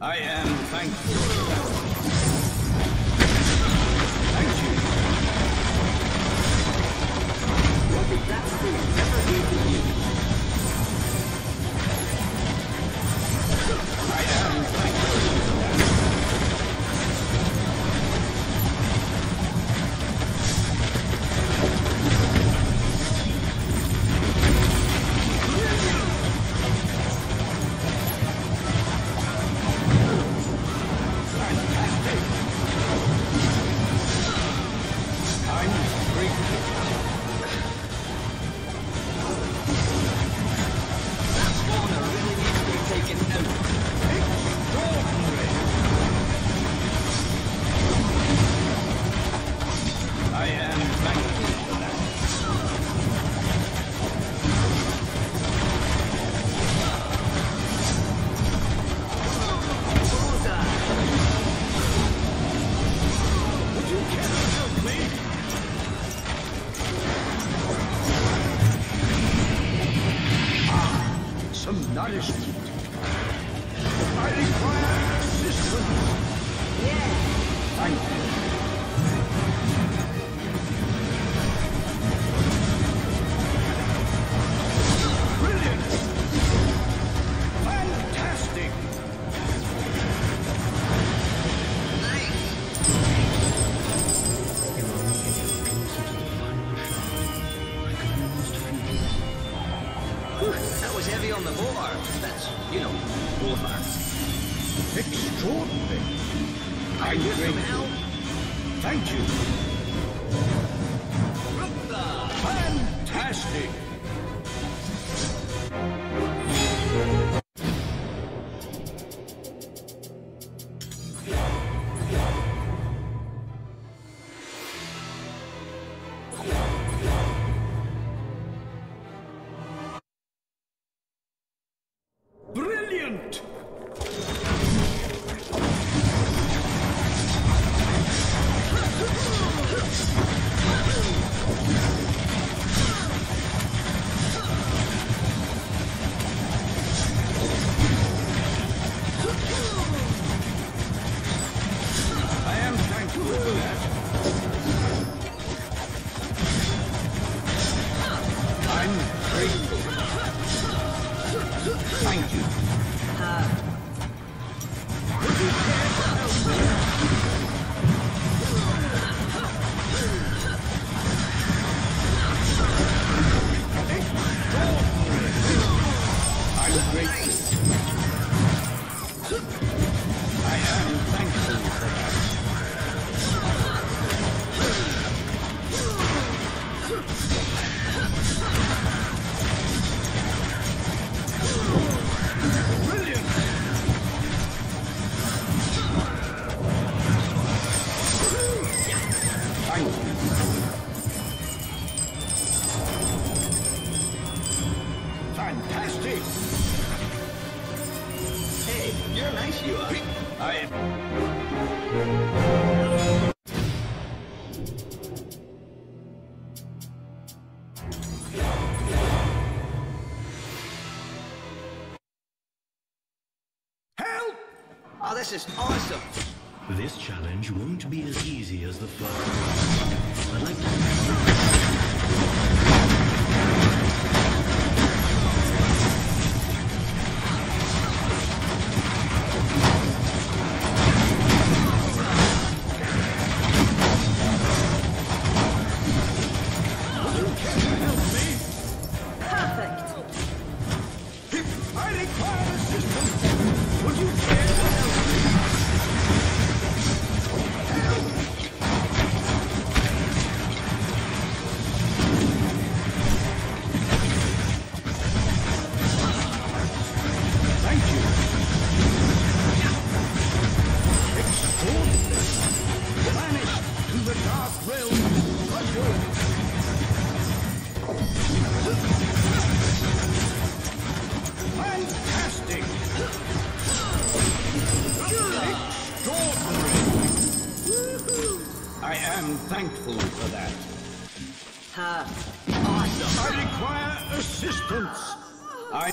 I am thankful. Dargestellt. was heavy on the motor. That's, you know, motor. Extraordinary. I need some help. Thank you. Fantastic. Fantastic! Hey, you're nice you are. Help! Oh, this is awesome! This challenge won't be as easy as the first. I'd like to... I am thankful for that. Ha. Awesome. I require assistance. I...